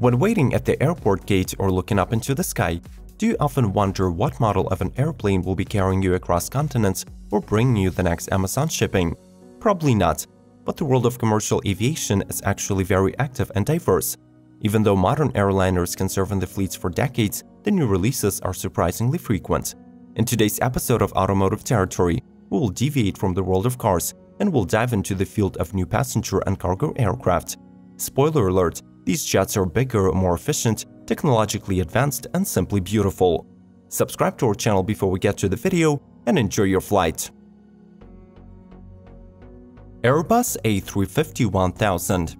When waiting at the airport gate or looking up into the sky, do you often wonder what model of an airplane will be carrying you across continents or bringing you the next Amazon shipping? Probably not, but the world of commercial aviation is actually very active and diverse. Even though modern airliners can serve in the fleets for decades, the new releases are surprisingly frequent. In today's episode of Automotive Territory, we will deviate from the world of cars and will dive into the field of new passenger and cargo aircraft. Spoiler alert, these jets are bigger, more efficient, technologically advanced, and simply beautiful. Subscribe to our channel before we get to the video and enjoy your flight. Airbus A350-1000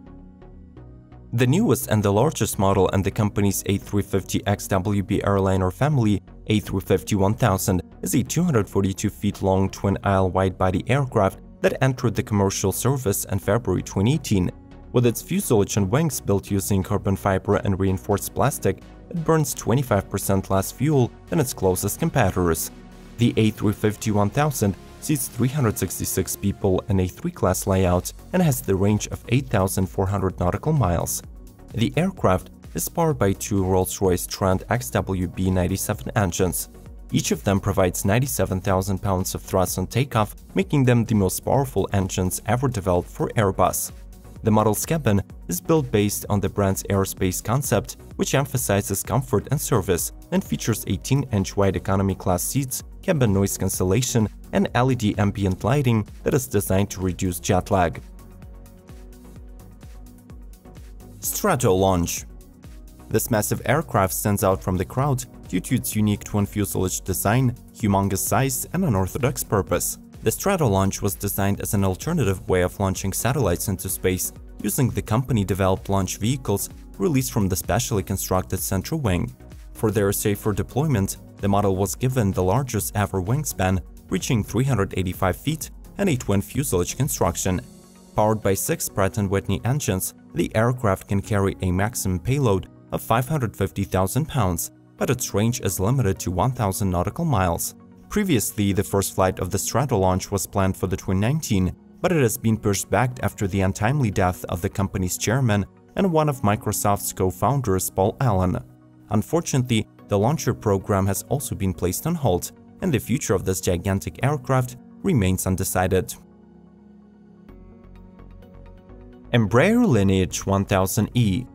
The newest and the largest model in the company's A350XWB airliner family, A350-1000, is a 242 feet long twin-aisle wide-body aircraft that entered the commercial service in February 2018 with its fuselage and wings built using carbon fiber and reinforced plastic, it burns 25% less fuel than its closest competitors. The A350-1000 seats 366 people in a 3-class layout and has the range of 8,400 nautical miles. The aircraft is powered by two Rolls-Royce Trent XWB-97 engines. Each of them provides 97,000 pounds of thrust on takeoff, making them the most powerful engines ever developed for Airbus. The model's cabin is built based on the brand's Airspace concept, which emphasizes comfort and service and features 18-inch wide economy class seats, cabin noise cancellation, and LED ambient lighting that is designed to reduce jet lag. Stratolaunch This massive aircraft stands out from the crowd due to its unique twin fuselage design, humongous size, and unorthodox purpose. The Stratolaunch was designed as an alternative way of launching satellites into space, using the company-developed launch vehicles released from the specially constructed central wing. For their safer deployment, the model was given the largest ever wingspan, reaching 385 feet, and a twin fuselage construction. Powered by six Pratt & Whitney engines, the aircraft can carry a maximum payload of 550,000 pounds, but its range is limited to 1,000 nautical miles. Previously, the first flight of the Stratolaunch was planned for the 2019, but it has been pushed back after the untimely death of the company's chairman and one of Microsoft's co-founders, Paul Allen. Unfortunately, the launcher program has also been placed on hold, and the future of this gigantic aircraft remains undecided. Embraer Lineage 1000E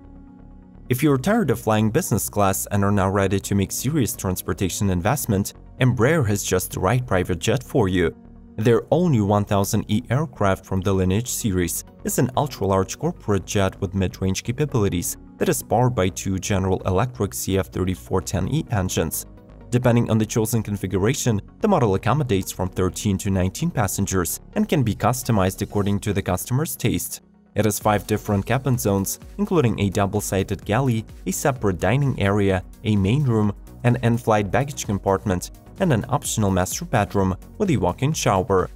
If you're tired of flying business class and are now ready to make serious transportation investment, Embraer has just the right private jet for you. Their all-new 1000E aircraft from the Lineage series is an ultra-large corporate jet with mid-range capabilities that is powered by two General Electric CF3410E engines. Depending on the chosen configuration, the model accommodates from 13 to 19 passengers and can be customized according to the customer's taste. It has five different cabin zones, including a double-sided galley, a separate dining area, a main room, and an in-flight baggage compartment, and an optional master bedroom with a walk-in shower.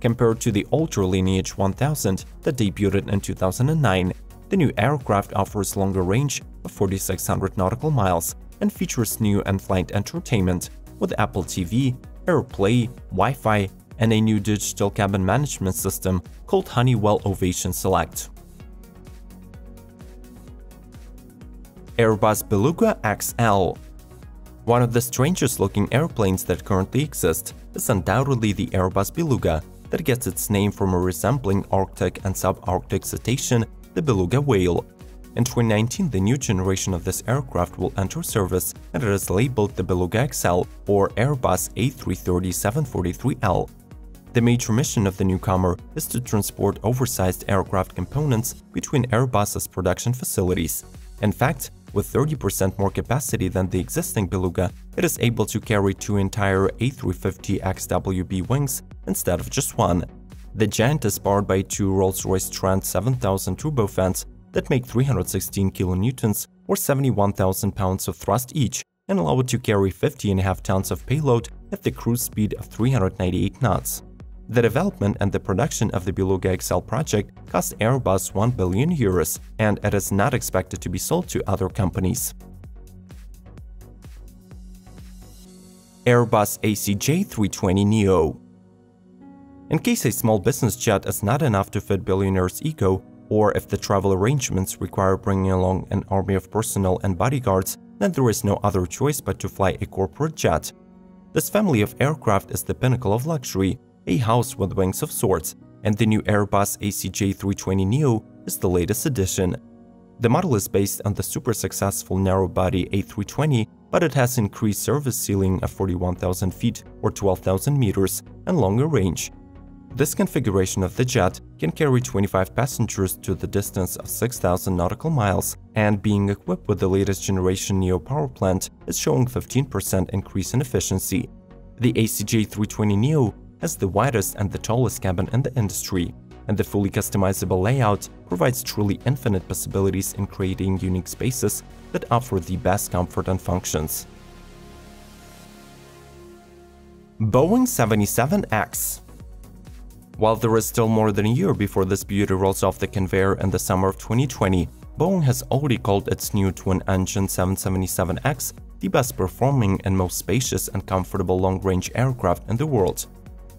Compared to the older Lineage 1000 that debuted in 2009, the new aircraft offers longer range of 4600 nautical miles and features new in-flight entertainment with Apple TV, AirPlay, Wi-Fi, and a new digital cabin management system called Honeywell Ovation Select. Airbus Beluga XL one of the strangest looking airplanes that currently exist is undoubtedly the Airbus Beluga that gets its name from a resembling Arctic and subarctic cetacean, the beluga whale. In 2019, the new generation of this aircraft will enter service and it is labeled the Beluga XL or Airbus A330-743L. The major mission of the newcomer is to transport oversized aircraft components between Airbus's production facilities. In fact, with 30% more capacity than the existing Beluga, it is able to carry two entire A350XWB wings instead of just one. The Giant is powered by two Rolls-Royce Trent 7000 turbofans that make 316 kilonewtons or 71,000 pounds of thrust each and allow it to carry 50.5 tons of payload at the cruise speed of 398 knots. The development and the production of the Beluga XL project cost Airbus 1 billion euros, and it is not expected to be sold to other companies. Airbus ACJ320neo In case a small business jet is not enough to fit billionaire's ego, or if the travel arrangements require bringing along an army of personnel and bodyguards, then there is no other choice but to fly a corporate jet. This family of aircraft is the pinnacle of luxury, a house with wings of sorts, and the new Airbus ACJ320neo is the latest addition. The model is based on the super successful narrow-body A320, but it has increased service ceiling of 41,000 feet or 12,000 meters and longer range. This configuration of the jet can carry 25 passengers to the distance of 6,000 nautical miles, and being equipped with the latest generation NEO power plant is showing 15% increase in efficiency. The ACJ320neo has the widest and the tallest cabin in the industry, and the fully customizable layout provides truly infinite possibilities in creating unique spaces that offer the best comfort and functions. Boeing 777X While there is still more than a year before this beauty rolls off the conveyor in the summer of 2020, Boeing has already called its new twin-engine 777X the best performing and most spacious and comfortable long-range aircraft in the world.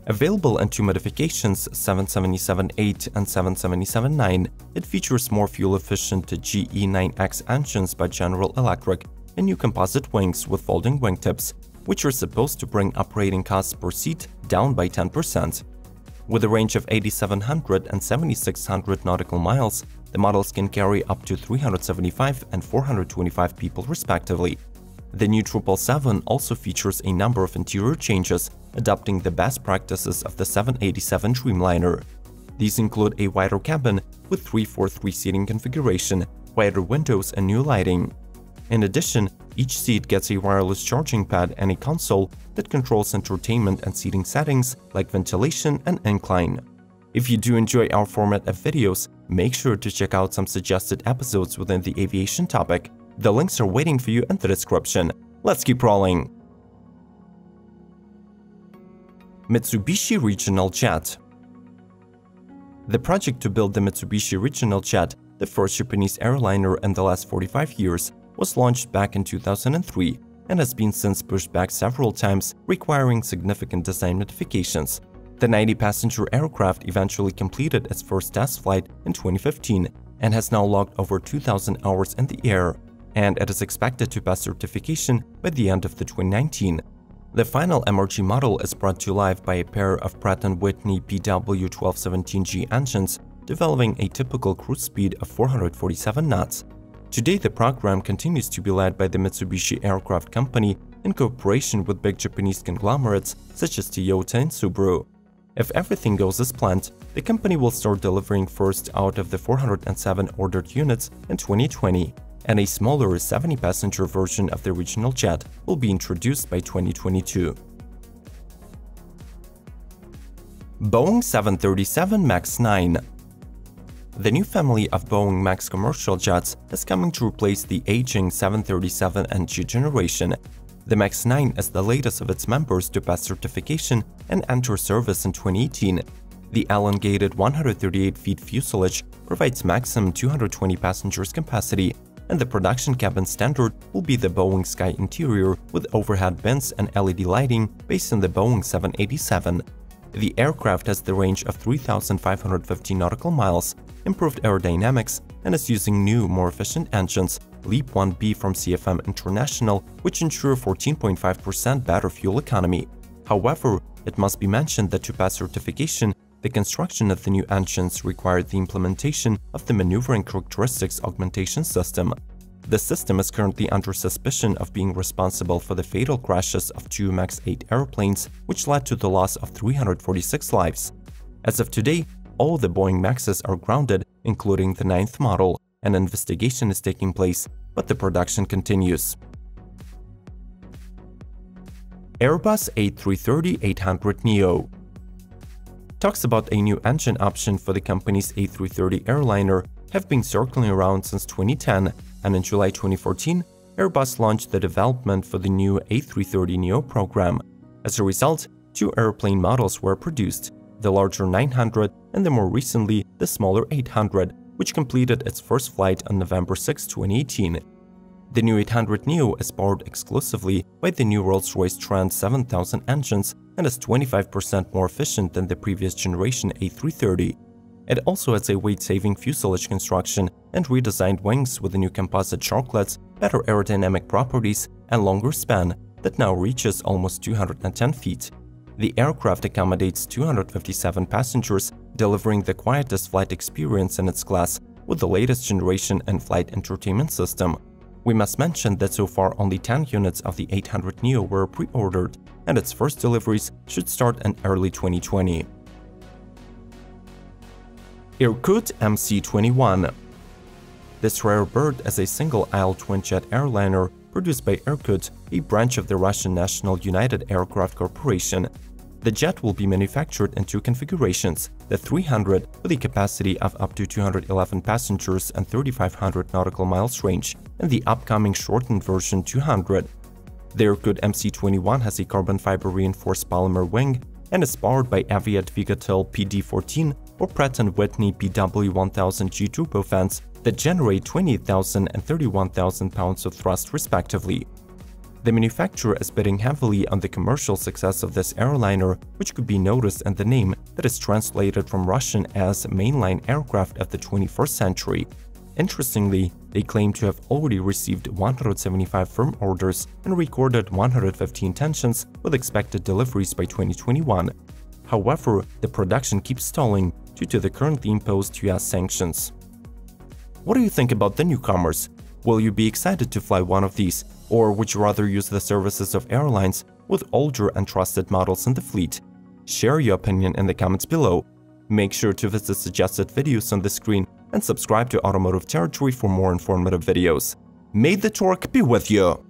Available in two modifications, 777-8 and 777-9, it features more fuel-efficient GE9X engines by General Electric and new composite wings with folding wingtips, which are supposed to bring operating costs per seat down by 10%. With a range of 8,700 and 7,600 nautical miles, the models can carry up to 375 and 425 people respectively. The new 777 also features a number of interior changes adopting the best practices of the 787 Dreamliner. These include a wider cabin with 3-4-3 seating configuration, wider windows and new lighting. In addition, each seat gets a wireless charging pad and a console that controls entertainment and seating settings like ventilation and incline. If you do enjoy our format of videos, make sure to check out some suggested episodes within the aviation topic. The links are waiting for you in the description. Let's keep rolling! Mitsubishi Regional Jet The project to build the Mitsubishi Regional Jet, the first Japanese airliner in the last 45 years, was launched back in 2003 and has been since pushed back several times, requiring significant design modifications. The 90-passenger aircraft eventually completed its first test flight in 2015 and has now logged over 2,000 hours in the air, and it is expected to pass certification by the end of the 2019. The final MRJ model is brought to life by a pair of Pratt & Whitney PW1217G engines, developing a typical cruise speed of 447 knots. Today, the program continues to be led by the Mitsubishi Aircraft Company in cooperation with big Japanese conglomerates such as Toyota and Subaru. If everything goes as planned, the company will start delivering first out of the 407 ordered units in 2020 and a smaller 70-passenger version of the original jet will be introduced by 2022. Boeing 737 MAX 9 The new family of Boeing MAX commercial jets is coming to replace the aging 737 NG generation. The MAX 9 is the latest of its members to pass certification and enter service in 2018. The elongated 138 feet fuselage provides maximum 220 passengers capacity and the production cabin standard will be the Boeing Sky interior with overhead bins and LED lighting based on the Boeing 787. The aircraft has the range of 3,550 nautical miles, improved aerodynamics, and is using new, more efficient engines, LEAP 1B from CFM International, which ensure 14.5% better fuel economy. However, it must be mentioned that to pass certification, the construction of the new engines required the implementation of the Maneuvering Characteristics Augmentation System. The system is currently under suspicion of being responsible for the fatal crashes of two MAX 8 airplanes, which led to the loss of 346 lives. As of today, all the Boeing MAXes are grounded, including the ninth model. An investigation is taking place, but the production continues. Airbus A330-800neo Talks about a new engine option for the company's A330 airliner have been circling around since 2010, and in July 2014, Airbus launched the development for the new A330neo program. As a result, two airplane models were produced, the larger 900 and the more recently the smaller 800, which completed its first flight on November 6, 2018. The new 800neo is powered exclusively by the new Rolls-Royce Trent 7000 engines and is 25% more efficient than the previous generation A330. It also has a weight-saving fuselage construction and redesigned wings with new composite sharklets, better aerodynamic properties, and longer span that now reaches almost 210 feet. The aircraft accommodates 257 passengers, delivering the quietest flight experience in its class with the latest generation in-flight entertainment system. We must mention that so far only 10 units of the 800 Neo were pre-ordered, and its first deliveries should start in early 2020. Irkut MC-21 This rare bird is a single-aisle twin-jet airliner produced by Irkut, a branch of the Russian National United Aircraft Corporation. The jet will be manufactured in two configurations, the 300 with a capacity of up to 211 passengers and 3500 nautical miles range, and the upcoming shortened version 200. The Irkut MC-21 has a carbon fiber reinforced polymer wing and is powered by Aviadvigatel PD-14 or Pratt & Whitney PW1000G turbofans that generate 28,000 and 31,000 pounds of thrust respectively. The manufacturer is betting heavily on the commercial success of this airliner, which could be noticed in the name that is translated from Russian as mainline aircraft of the 21st century. Interestingly, they claim to have already received 175 firm orders and recorded 115 tensions with expected deliveries by 2021. However, the production keeps stalling due to the currently imposed US sanctions. What do you think about the newcomers? Will you be excited to fly one of these, or would you rather use the services of airlines with older and trusted models in the fleet? Share your opinion in the comments below. Make sure to visit suggested videos on the screen and subscribe to Automotive Territory for more informative videos. May the torque be with you!